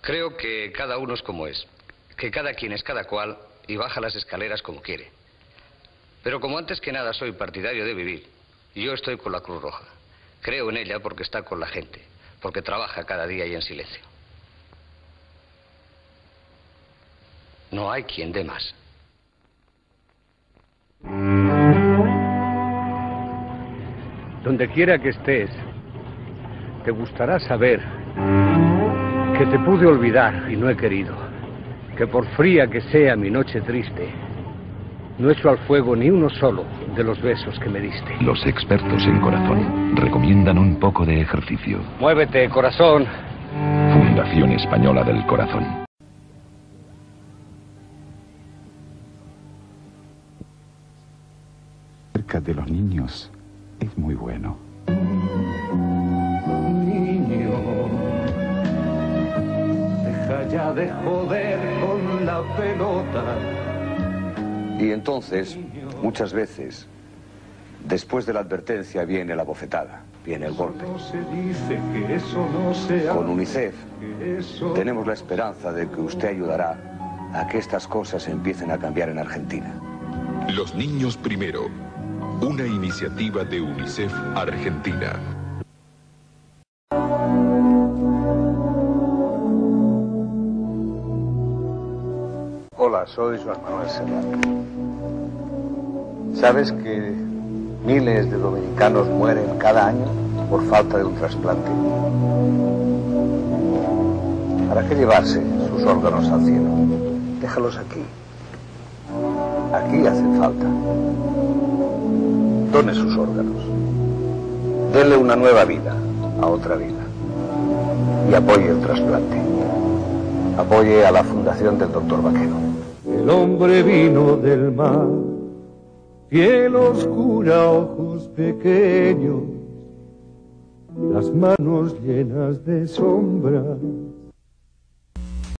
Creo que cada uno es como es, que cada quien es cada cual y baja las escaleras como quiere. Pero como antes que nada soy partidario de vivir, yo estoy con la Cruz Roja. Creo en ella porque está con la gente, porque trabaja cada día y en silencio. No hay quien dé más. Donde quiera que estés, te gustará saber que te pude olvidar y no he querido. Que por fría que sea mi noche triste, no echo al fuego ni uno solo de los besos que me diste. Los expertos en corazón recomiendan un poco de ejercicio. Muévete, corazón. Fundación Española del Corazón. Cerca de los niños es muy bueno. Ya de joder con la pelota. Y entonces, muchas veces, después de la advertencia viene la bofetada, viene el golpe. No se dice que eso no sea. Con UNICEF tenemos la esperanza de que usted ayudará a que estas cosas empiecen a cambiar en Argentina. Los niños primero. Una iniciativa de UNICEF Argentina. Hola, soy Juan Manuel Serrano. ¿Sabes que miles de dominicanos mueren cada año por falta de un trasplante? ¿Para qué llevarse sus órganos al cielo? Déjalos aquí. Aquí hacen falta. Done sus órganos. Dele una nueva vida a otra vida. Y apoye el trasplante. Apoye a la fundación del doctor Vaquero. El hombre vino del mar, piel oscura, ojos pequeños, las manos llenas de sombra